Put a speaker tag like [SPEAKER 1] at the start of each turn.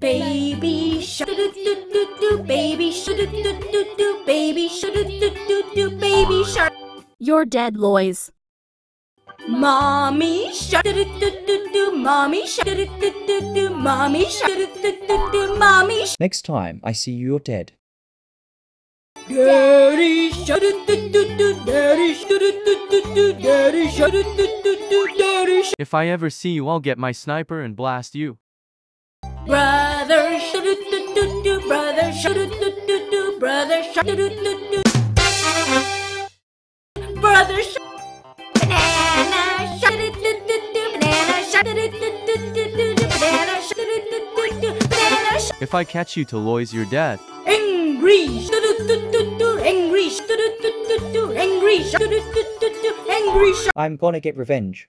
[SPEAKER 1] Baby shark. Doo doo doo doo baby shark. Doo doo doo doo baby shark. Doo doo doo doo baby shark.
[SPEAKER 2] You're dead, Lois.
[SPEAKER 1] Mommy shark mommy shark mommy shark mommy shark
[SPEAKER 3] Next time I see you're dead.
[SPEAKER 1] Daddy shark daddy shark daddy shark daddy shark
[SPEAKER 4] If I ever see you I'll get my sniper and blast you.
[SPEAKER 1] Brother shark do do do do brother shark brother shark brother shark
[SPEAKER 4] If I catch you, Talos, you're dead.
[SPEAKER 1] English. English. English. English.
[SPEAKER 3] I'm gonna get revenge.